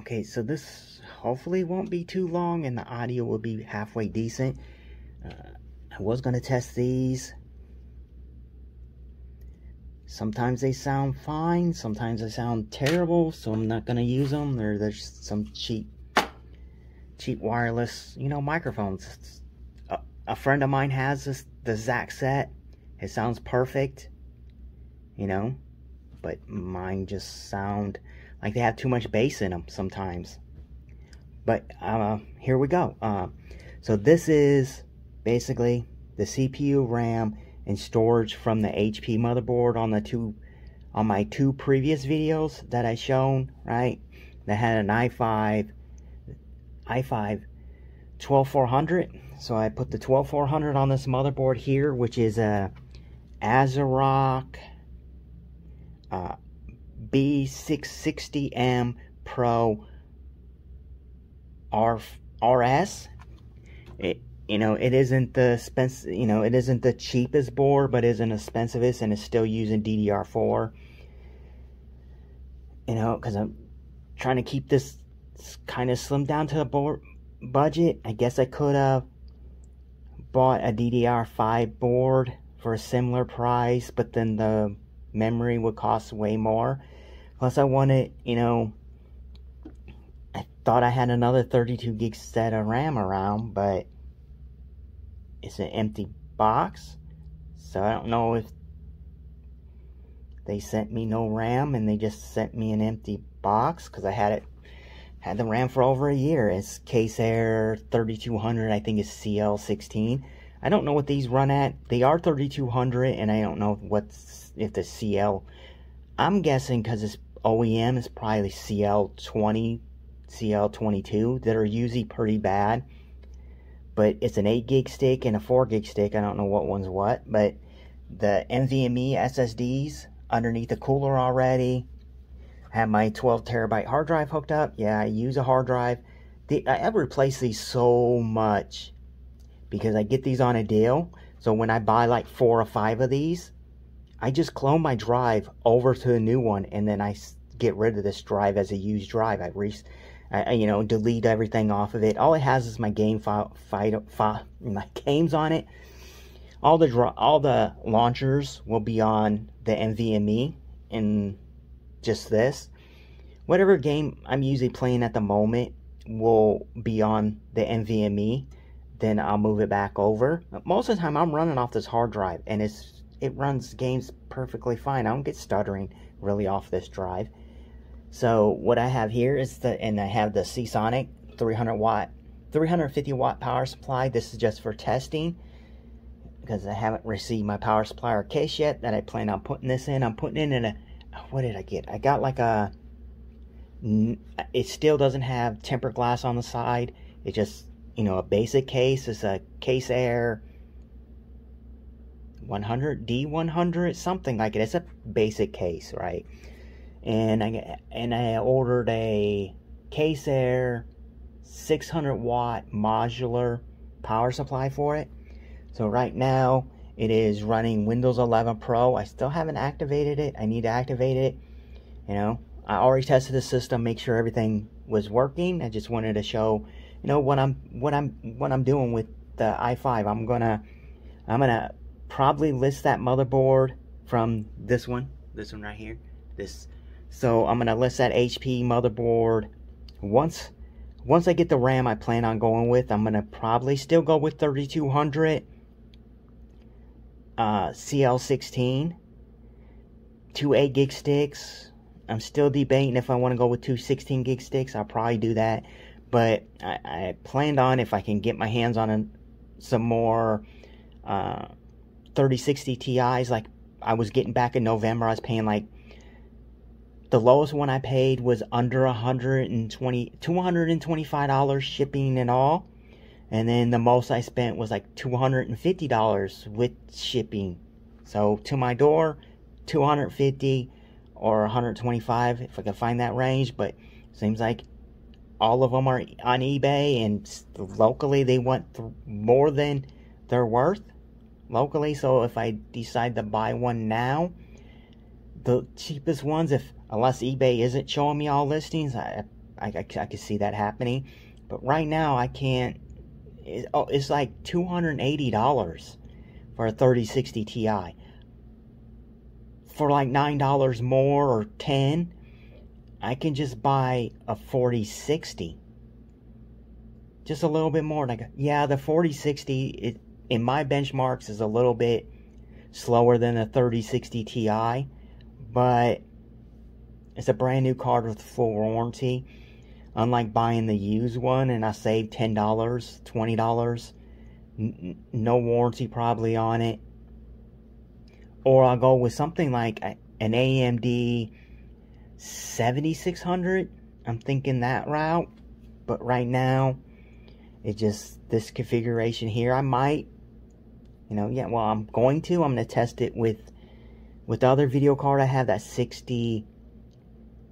Okay, so this hopefully won't be too long and the audio will be halfway decent. Uh, I was going to test these. Sometimes they sound fine, sometimes they sound terrible, so I'm not going to use them. There, there's some cheap, cheap wireless, you know, microphones. A, a friend of mine has this, the Zac set. It sounds perfect, you know, but mine just sound like they have too much bass in them sometimes. But uh, here we go. Uh, so this is basically the CPU, RAM, and storage from the HP motherboard on the two on my two previous videos that I shown, right? That had an i5 i5 12400. So I put the 12400 on this motherboard here, which is a ASRock uh, B660M Pro R RS. It, you know, it isn't the you know, it isn't the cheapest board, but isn't expensivest and is still using DDR4. You know, because I'm trying to keep this kind of slim down to a board budget. I guess I could have bought a DDR5 board for a similar price, but then the memory would cost way more. Plus, I wanted, you know, I thought I had another 32 gig set of RAM around, but it's an empty box. So I don't know if they sent me no RAM and they just sent me an empty box because I had it had the RAM for over a year. It's Corsair 3200, I think it's CL16. I don't know what these run at. They are 3200 and I don't know what's if the CL I'm guessing because it's OEM is probably CL20, CL22 that are usually pretty bad but it's an 8 gig stick and a 4 gig stick. I don't know what one's what, but the NVMe SSDs underneath the cooler already. Have my 12 terabyte hard drive hooked up. Yeah, I use a hard drive. The, I have replaced these so much because I get these on a deal. So when I buy like four or five of these, I just clone my drive over to a new one and then I get rid of this drive as a used drive. I re I, you know, delete everything off of it. All it has is my game file, file, my games on it. All the all the launchers will be on the NVMe and just this. Whatever game I'm usually playing at the moment will be on the NVMe. Then I'll move it back over. Most of the time, I'm running off this hard drive, and it's it runs games perfectly fine. I don't get stuttering really off this drive. So what I have here is the, and I have the Seasonic 300 watt, 350 watt power supply. This is just for testing because I haven't received my power supply or case yet that I plan on putting this in. I'm putting it in a, what did I get? I got like a, it still doesn't have tempered glass on the side. It just, you know, a basic case. is a Corsair 100, D100, something like it. It's a basic case, right? and I and I ordered a Corsair 600 watt modular power supply for it. So right now it is running Windows 11 Pro. I still haven't activated it. I need to activate it. You know, I already tested the system, make sure everything was working. I just wanted to show, you know, what I'm what I'm what I'm doing with the i5. I'm gonna I'm gonna probably list that motherboard from this one, this one right here, this so I'm gonna list that HP motherboard. Once once I get the RAM I plan on going with, I'm gonna probably still go with 3200 uh, CL16. Two 8 gig sticks. I'm still debating if I want to go with two 16 gig sticks. I'll probably do that. But I, I planned on if I can get my hands on a, some more uh, 3060 Ti's like I was getting back in November. I was paying like the lowest one I paid was under 120 $225 shipping and all. And then the most I spent was like $250 with shipping. So to my door, 250 or 125 if I can find that range, but seems like all of them are on eBay and locally they want more than they're worth locally. So if I decide to buy one now, the cheapest ones if unless eBay isn't showing me all listings, I, I, I, I could see that happening. But right now, I can't. It, oh, it's like $280 for a 3060 Ti. For like $9 more or 10 I can just buy a 4060. Just a little bit more. Like, yeah, the 4060 it, in my benchmarks is a little bit slower than the 3060 Ti, but it's a brand new card with full warranty. Unlike buying the used one, and I saved $10, $20, N no warranty probably on it. Or I'll go with something like an AMD 7600. I'm thinking that route. But right now, it just, this configuration here, I might, you know, yeah, well, I'm going to. I'm going to test it with, with the other video card I have, that 60,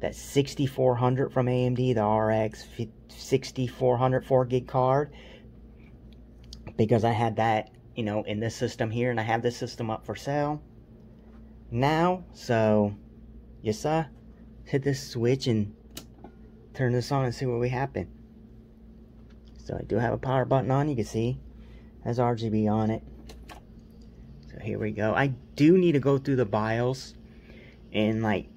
that 6400 from AMD, the RX 6400 4 gig card. Because I had that, you know, in this system here, and I have this system up for sale now. So, yes, sir hit this switch and turn this on and see what we happen. So I do have a power button on, you can see. Has RGB on it. So here we go. I do need to go through the BIOS and like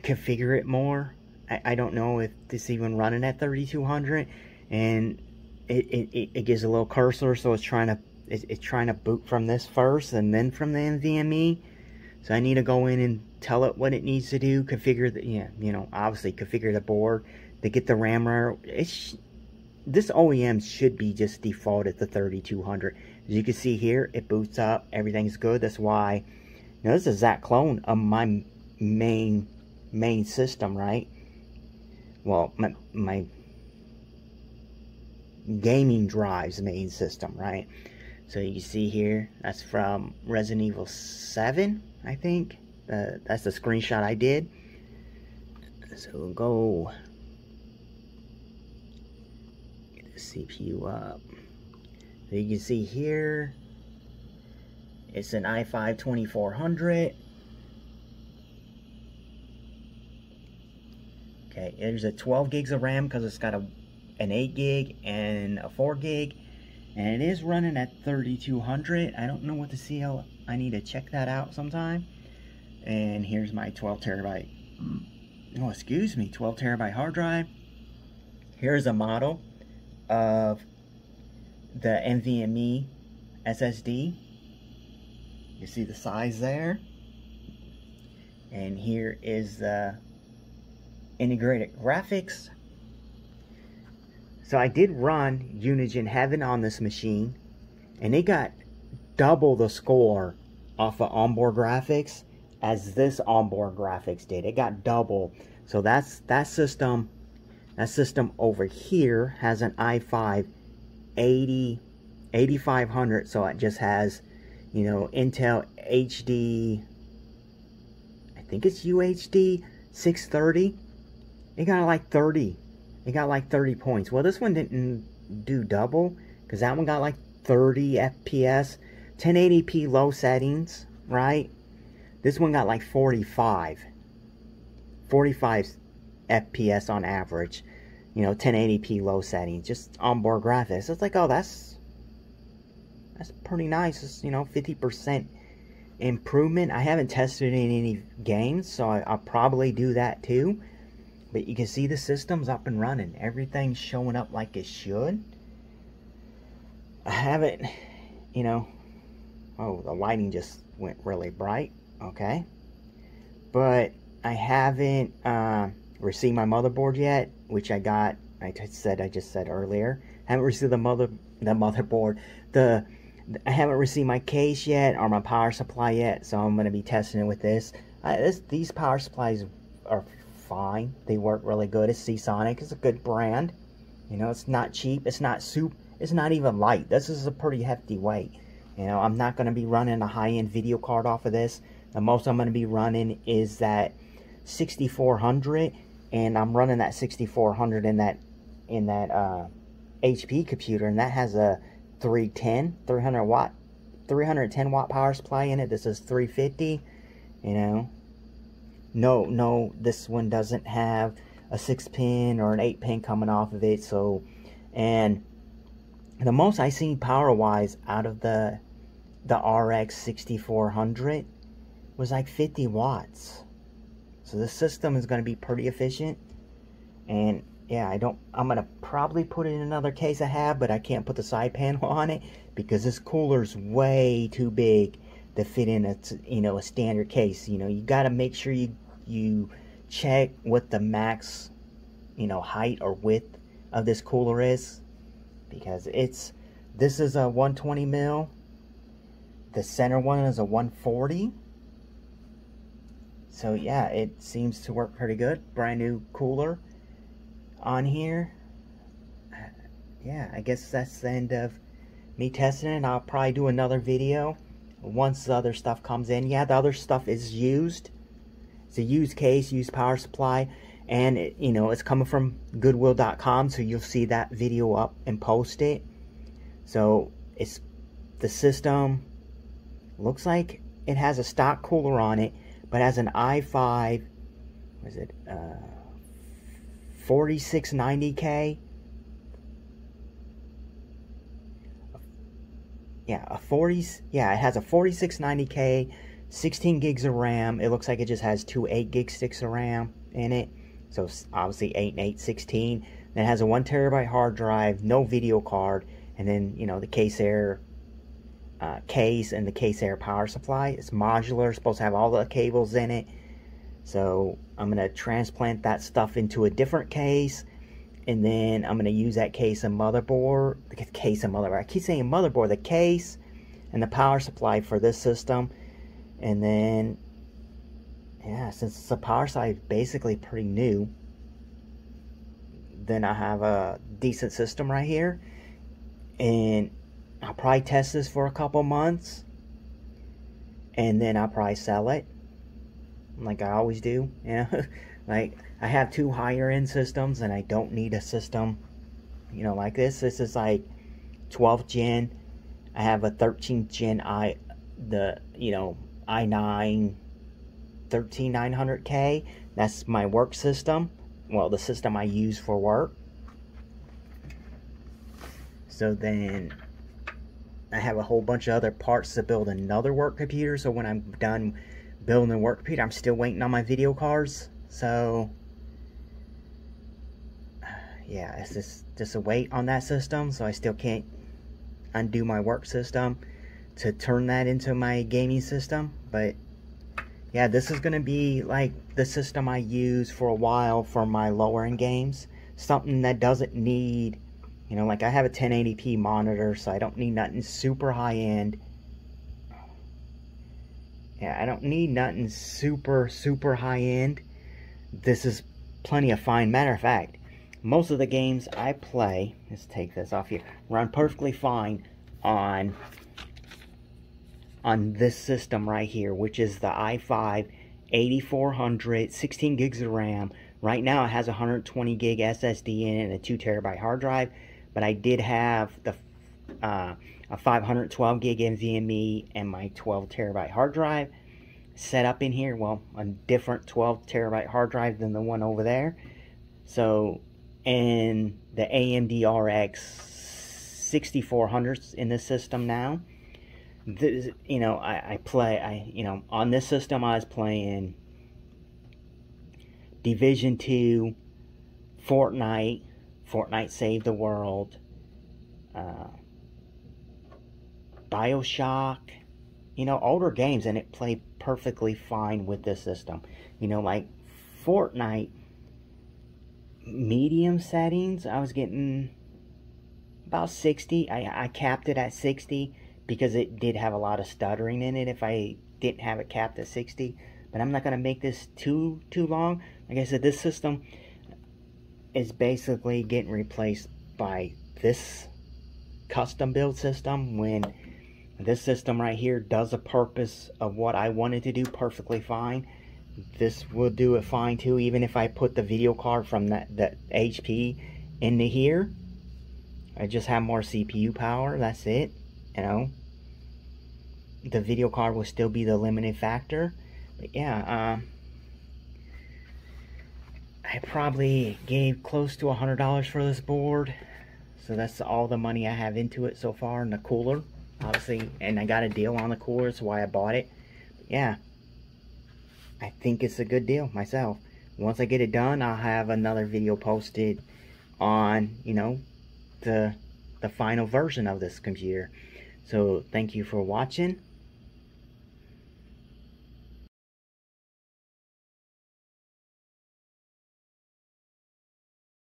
configure it more. I, I don't know if this even running at 3200 and it, it, it gives a little cursor so it's trying to it's, it's trying to boot from this first and then from the NVMe. So I need to go in and tell it what it needs to do, configure the, yeah, you know, obviously configure the board to get the RAM. It's, this OEM should be just default at the 3200. As you can see here, it boots up, everything's good. That's why, know, this is that clone of my main, main system, right? Well, my, my gaming drives main system, right? So you see here, that's from Resident Evil 7, I think. Uh, that's the screenshot I did. So go get the CPU up. So you can see here, it's an i5 2400. Okay, there's a 12 gigs of RAM because it's got a an 8 gig and a 4 gig. And it is running at 3200. I don't know what the CL, I need to check that out sometime and here's my 12 terabyte. Oh excuse me 12 terabyte hard drive. Here's a model of the NVMe SSD you see the size there? And here is the integrated graphics. So I did run Unigine Heaven on this machine and it got double the score off of onboard graphics as this onboard graphics did. It got double. So that's that system. That system over here has an i5 80 8500 so it just has you know Intel HD I think it's UHD 630 it got like 30 it got like 30 points well this one didn't do double because that one got like 30 FPS 1080p low settings right this one got like 45. 45 FPS on average. You know, 1080p low settings. Just onboard graphics. It's like, oh, that's... That's pretty nice. It's, you know, 50% improvement. I haven't tested in any games, so I, will probably do that too. But you can see the system's up and running. Everything's showing up like it should. I haven't, you know... Oh, the lighting just went really bright okay? But I haven't uh, received my motherboard yet, which I got. I said I just said earlier. I haven't received the mother the motherboard. The I haven't received my case yet or my power supply yet, so I'm gonna be testing it with this. Uh, this these power supplies are fine. They work really good. It's Seasonic. It's a good brand. You know, it's not cheap. It's not soup. It's not even light. This is a pretty hefty weight. You know, I'm not going to be running a high-end video card off of this. The most I'm going to be running is that 6400 and I'm running that 6400 in that in that uh, HP computer and that has a 310 300 watt 310 watt power supply in it this is 350 you know no no this one doesn't have a six pin or an eight pin coming off of it. So, and the most I seen power wise out of the the RX 6400 was like 50 watts. So the system is going to be pretty efficient. And yeah, I don't, I'm going to probably put it in another case I have, but I can't put the side panel on it because this cooler's way too big to fit in a, you know, a standard case. You know, you got to make sure you, you check what the max, you know, height or width of this cooler is because it's, this is a 120 mil. The center one is a 140 so yeah, it seems to work pretty good. Brand new cooler on here. Yeah, I guess that's the end of me testing it. I'll probably do another video once the other stuff comes in. Yeah, the other stuff is used. It's a used case, used power supply, and it, you know it's coming from Goodwill.com, so you'll see that video up and post it. So it's the system looks like it has a stock cooler on it but as an i5, was it uh, 4690K? Yeah, a 40, yeah, it has a 4690K, 16 gigs of RAM. It looks like it just has two 8 gig sticks of RAM in it. So obviously 8 and 8, 16. Then it has a 1 terabyte hard drive, no video card, and then, you know, the Corsair uh, case and the Corsair power supply. It's modular, supposed to have all the cables in it. So I'm going to transplant that stuff into a different case. And then I'm going to use that case and motherboard. The case and motherboard. I keep saying motherboard. The case and the power supply for this system. And then, yeah, since the power supply is basically pretty new, then I have a decent system right here. And I'll probably test this for a couple months and then I'll probably sell it like I always do you know? Like I have two higher end systems and I don't need a system you know like this. This is like 12th gen. I have a 13th gen I the you know i9 13900K that's my work system. Well the system I use for work. So then I have a whole bunch of other parts to build another work computer. So when I'm done building the work computer, I'm still waiting on my video cards. So yeah, it's just, just a wait on that system. So I still can't undo my work system to turn that into my gaming system. But yeah, this is going to be like the system I use for a while for my lower end games. Something that doesn't need you know, like I have a 1080p monitor, so I don't need nothing super high end. Yeah, I don't need nothing super, super high end. This is plenty of fine. Matter of fact, most of the games I play, let's take this off here, run perfectly fine on on this system right here, which is the i5 8400, 16 gigs of RAM. Right now it has 120 gig SSD in it and a 2 terabyte hard drive but I did have the uh, a 512 gig NVMe and my 12 terabyte hard drive set up in here. Well, a different 12 terabyte hard drive than the one over there. So, and the AMD RX 6400s in this system now. This, you know, I, I play, I, you know, on this system I was playing Division 2, Fortnite, Fortnite Save the World, uh, Bioshock, you know, older games, and it played perfectly fine with this system. You know, like Fortnite medium settings, I was getting about 60. I, I capped it at 60 because it did have a lot of stuttering in it if I didn't have it capped at 60. But I'm not going to make this too, too long. Like I said, this system is basically getting replaced by this custom build system when this system right here does a purpose of what I wanted to do perfectly fine. This will do it fine too, even if I put the video card from that, that HP into here. I just have more CPU power, that's it, you know. The video card will still be the limiting factor. But yeah, uh, I probably gave close to a hundred dollars for this board. So that's all the money I have into it so far and the cooler obviously. And I got a deal on the cooler that's why I bought it. Yeah. I think it's a good deal myself. Once I get it done I'll have another video posted on you know the the final version of this computer. So thank you for watching